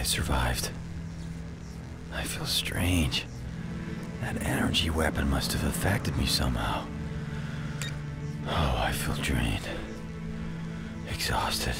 I survived. I feel strange. That energy weapon must have affected me somehow. Oh, I feel drained. Exhausted.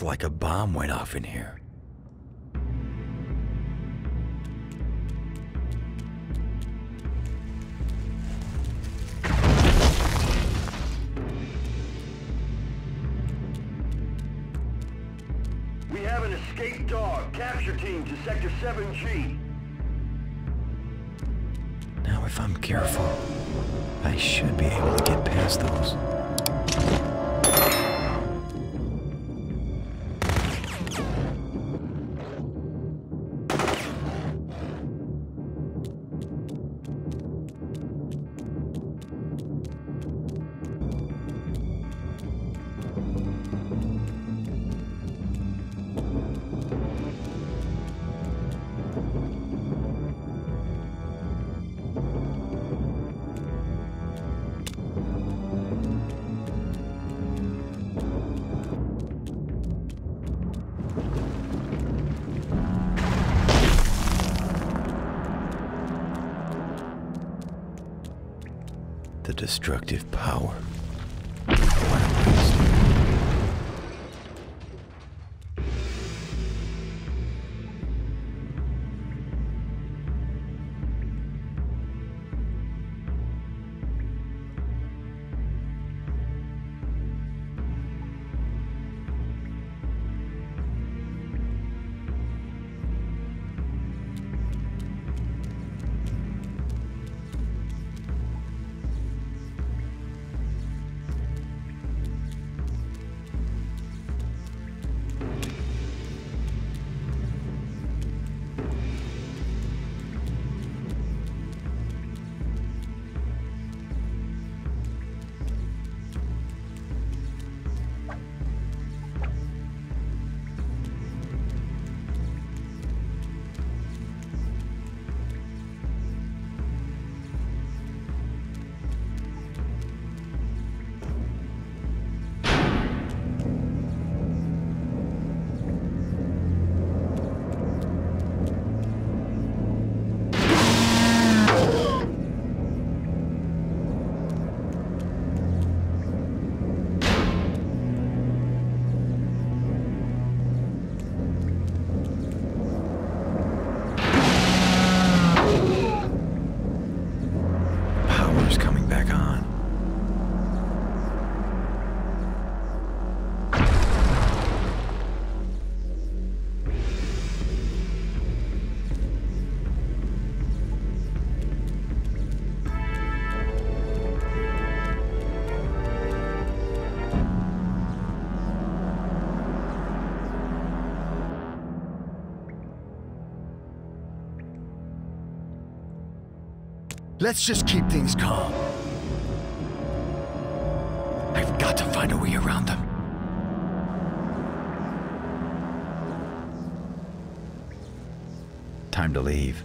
It's like a bomb went off in here. We have an escaped dog. Capture team to Sector 7G. Now, if I'm careful, I should be able to get past those. Destructive power. Let's just keep things calm. I've got to find a way around them. Time to leave.